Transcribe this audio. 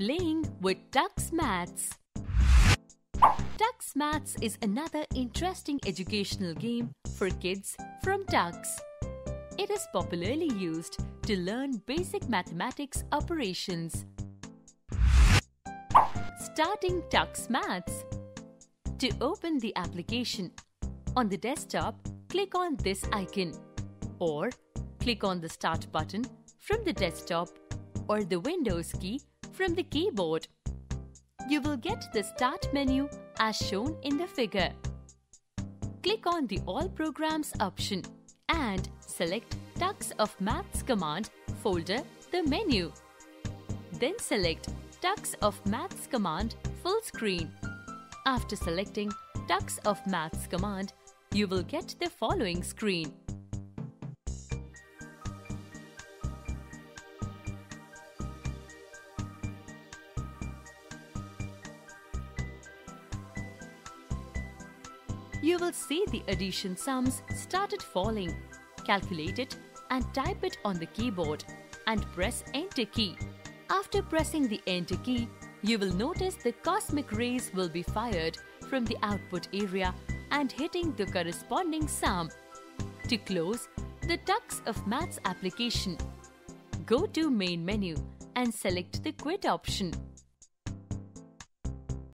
playing with Tux Maths. Tux Maths is another interesting educational game for kids from Tux. It is popularly used to learn basic mathematics operations. Starting Tux Maths. To open the application, on the desktop, click on this icon or click on the Start button from the desktop or the Windows key from the keyboard. You will get the Start menu as shown in the figure. Click on the All Programs option and select Tux of Maths command folder the menu. Then select Tux of Maths command full screen. After selecting Tux of Maths command, you will get the following screen. You will see the addition sums started falling. Calculate it and type it on the keyboard and press enter key. After pressing the enter key, you will notice the cosmic rays will be fired from the output area and hitting the corresponding sum. To close the Tux of Maths application, go to Main menu and select the Quit option.